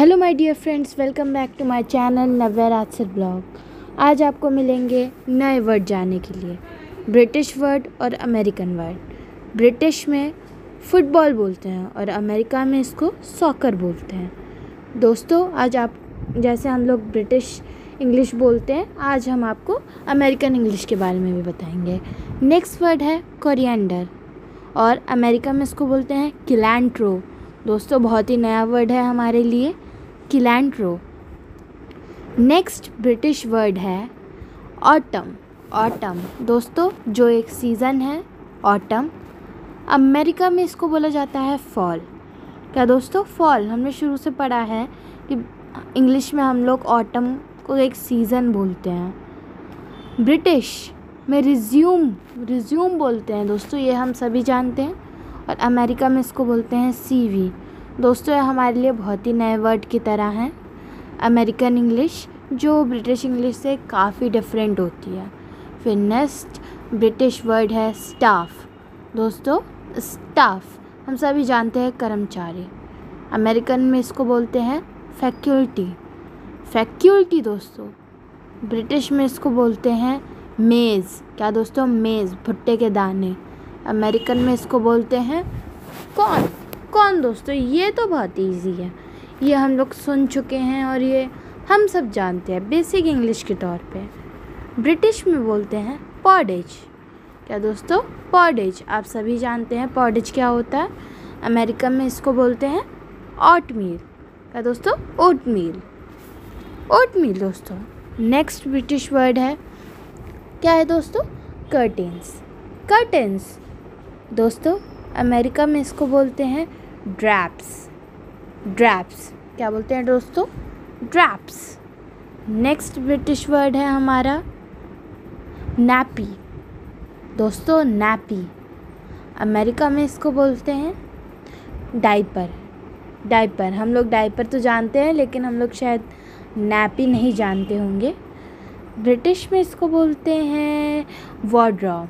Hello my dear friends, welcome back to my channel Navya Rajsar blog. आज आपको मिलेंगे नए वर्ड जानने के लिए, ब्रिटिश वर्ड और अमेरिकन वर्ड। ब्रिटिश में फुटबॉल बोलते हैं और अमेरिका में इसको सॉकर बोलते हैं। दोस्तों, आज आप, जैसे हम लोग ब्रिटिश इंग्लिश बोलते हैं, आज हम आपको अमेरिकन इंग्लिश के बारे में भी बताएँगे। नेक्स्ट वर्ड है कोरिएंडर और अमेरिका में इसको बोलते हैं किलैंट्रो। दोस्तों, बहुत ही नया वर्ड है हमारे लिए। किलैंट्रो नेक्स्ट ब्रिटिश वर्ड है ऑटम ऑटम दोस्तों, जो एक सीज़न है ऑटम अमेरिका में इसको बोला जाता है फॉल क्या दोस्तों फॉल हमने शुरू से पढ़ा है कि इंग्लिश में हम लोग ऑटम को एक सीज़न बोलते हैं। ब्रिटिश में रिज्यूम रिज्यूम बोलते हैं दोस्तों, ये हम सभी जानते हैं। और अमेरिका में इसको बोलते हैं सीवी दोस्तों, ये हमारे लिए बहुत ही नए वर्ड की तरह हैं। अमेरिकन इंग्लिश, जो ब्रिटिश इंग्लिश से काफ़ी डिफरेंट होती है। फिर नेक्स्ट ब्रिटिश वर्ड है स्टाफ दोस्तों स्टाफ हम सभी जानते हैं कर्मचारी। अमेरिकन में इसको बोलते हैं फैक्योल्टी फैक्योल्टी दोस्तों, ब्रिटिश में इसको बोलते हैं मेज़ क्या दोस्तों मेज़ भुट्टे के दाने। अमेरिकन में इसको बोलते हैं कौन कौन दोस्तों ये तो बहुत इजी है। ये हम लोग सुन चुके हैं और ये हम सब जानते हैं बेसिक इंग्लिश के तौर पे। ब्रिटिश में बोलते हैं पॉडेज क्या दोस्तों? पॉडेज आप सभी जानते हैं पॉडेज क्या होता है? अमेरिका में इसको बोलते हैं ओट मील क्या दोस्तों? ओट मील ओट मील दोस्तों। नेक्स्ट ब्रिटिश वर्ड है। क्या है दोस्तों? कर्टेंस कर्टेंस दोस्तों अमेरिका में इसको बोलते हैं ड्रैप्स। ड्रैप्स, क्या बोलते हैं दोस्तों? ड्रैप्स। नेक्स्ट ब्रिटिश वर्ड है हमारा नैपी। दोस्तों, नैपी। अमेरिका में इसको बोलते हैं डाइपर। डाइपर, हम लोग डाइपर तो जानते हैं, लेकिन हम लोग शायद नैपी नहीं जानते होंगे। ब्रिटिश में इसको बोलते हैं वार्ड्रॉप।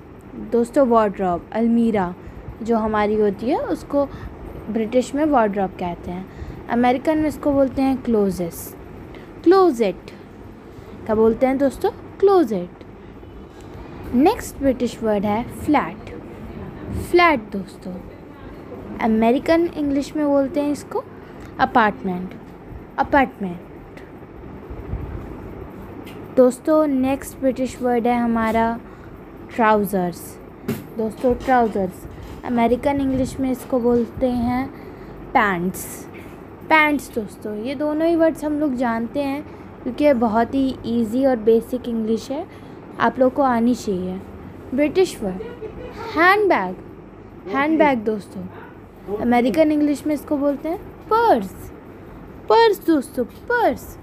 दोस्तों, वार्ड्रॉप, अलमीरा। जो हमारी होती है, उसको ब्रिटिश में वार्ड्रॉप कहते हैं। अमेरिकन में इसको बोलते हैं क्लोजेस। क्लोजेट। क्या बोलते हैं दोस्तों? क्लोजेट। नेक्स्ट ब्रिटिश वर्ड है फ्लैट। फ्लैट दोस्तों। अमेरिकन इंग्लिश में बोलते हैं इसको अपार्टमेंट। अपार्टमेंट। दोस्तों, नेक्स्ट ब्रिटिश वर्ड है हमारा ट्राउज़र्स। दोस्तों, ट्राउज़र्स। अमेरिकन इंग्लिश में इसको बोलते हैं पैंट्स। पैंट्स दोस्तों, ये दोनों ही वर्ड्स हम लोग जानते हैं, क्योंकि ये बहुत ही इजी और बेसिक इंग्लिश है। आप लोग को आनी चाहिए। British word hand bag hand bag दोस्तों, अमेरिकन इंग्लिश में इसको बोलते हैं पर्स। पर्स दोस्तों, पर्स।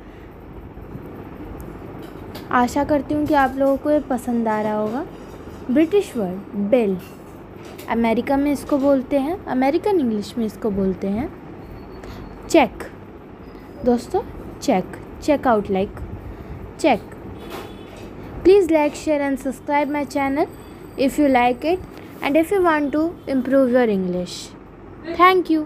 आशा करती हूँ कि आप लोगों को ये पसंद आ रहा होगा। ब्रिटिश वर्ड बिल अमेरिका में इसको बोलते हैं, अमेरिकन इंग्लिश में इसको बोलते हैं चेक दोस्तों check check out like check please like share and subscribe my channel if you like it and if you want to improve your English thank you